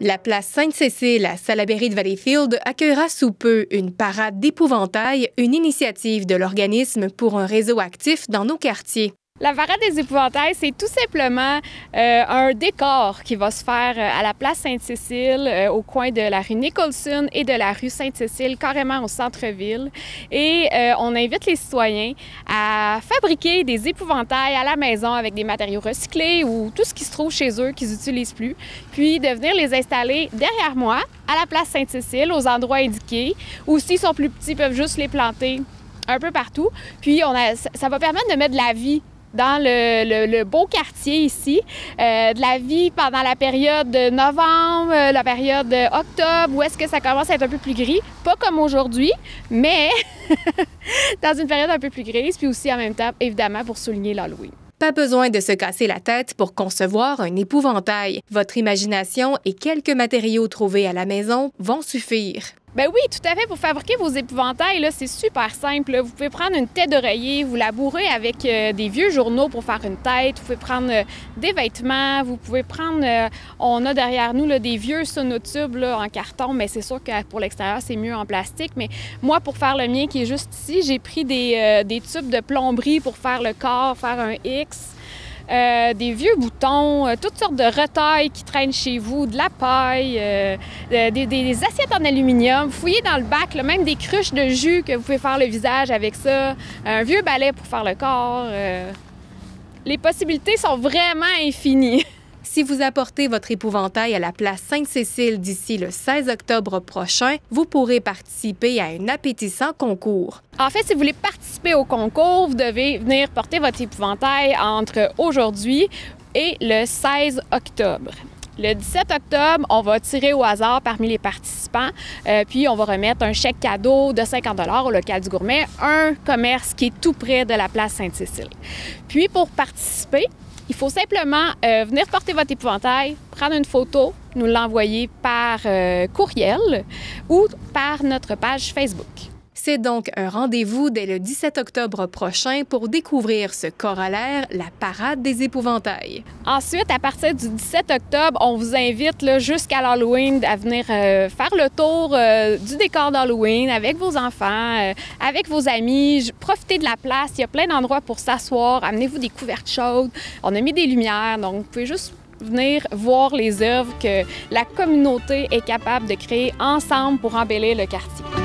La place Sainte-Cécile à Salaberry de Valleyfield accueillera sous peu une parade d'épouvantail, une initiative de l'organisme pour un réseau actif dans nos quartiers. La parade des épouvantails, c'est tout simplement euh, un décor qui va se faire euh, à la place Sainte-Cécile, euh, au coin de la rue Nicholson et de la rue Sainte-Cécile, carrément au centre-ville. Et on invite les citoyens à fabriquer des épouvantails à la maison avec des matériaux recyclés ou tout ce qui se trouve chez eux qu'ils n'utilisent plus, puis de venir les installer derrière moi, à la place Sainte-Cécile, aux endroits indiqués, ou s'ils sont plus petits, peuvent juste les planter un peu partout. Puis ça va permettre de mettre de la vie dans le, beau quartier ici, euh, de la vie pendant la période de novembre, euh, la période d'octobre, où est-ce que ça commence à être un peu plus gris? Pas comme aujourd'hui, mais dans une période un peu plus grise, puis aussi en même temps, évidemment, pour souligner l'Halloween. Pas besoin de se casser la tête pour concevoir un épouvantail. Votre imagination et quelques matériaux trouvés à la maison vont suffire. Ben oui, tout à fait. Pour fabriquer vos épouvantails, c'est super simple. Vous pouvez prendre une tête d'oreiller, vous la bourrez avec euh, des vieux journaux pour faire une tête. Vous pouvez prendre euh, des vêtements. Vous pouvez prendre. Euh, on a derrière nous des vieux sonotubes en carton, mais c'est sûr que pour l'extérieur, c'est mieux en plastique. Mais moi, pour faire le mien qui est juste ici, j'ai pris des tubes de plomberie pour faire le corps, faire un X. Euh, des vieux boutons, euh, toutes sortes de retailles qui traînent chez vous, de la paille, euh, des, assiettes en aluminium. Fouillez dans le bac, même des cruches de jus que vous pouvez faire le visage avec ça, un vieux balai pour faire le corps. les possibilités sont vraiment infinies. Si vous apportez votre épouvantail à la place Sainte-Cécile d'ici le 16 octobre prochain, vous pourrez participer à un appétissant concours. En fait, si vous voulez participer au concours, vous devez venir porter votre épouvantail entre aujourd'hui et le 16 octobre. Le 17 octobre, on va tirer au hasard parmi les participants, euh, puis on va remettre un chèque cadeau de 50 au local du gourmet, un commerce qui est tout près de la place Sainte-Cécile. Puis pour participer, il faut simplement euh, venir porter votre épouvantail, prendre une photo, nous l'envoyer par euh, courriel ou par notre page Facebook. C'est donc un rendez-vous dès le 17 octobre prochain pour découvrir ce corollaire, la parade des épouvantails. Ensuite, à partir du 17 octobre, on vous invite jusqu'à l'Halloween à venir euh, faire le tour euh, du décor d'Halloween avec vos enfants, euh, avec vos amis. Profitez de la place. Il y a plein d'endroits pour s'asseoir. Amenez-vous des couvertes chaudes. On a mis des lumières, donc vous pouvez juste venir voir les œuvres que la communauté est capable de créer ensemble pour embellir le quartier.